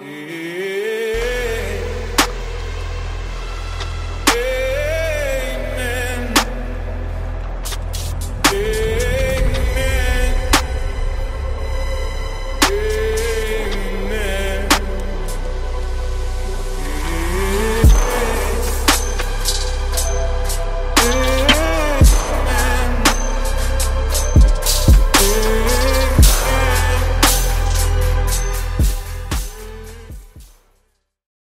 Yeah.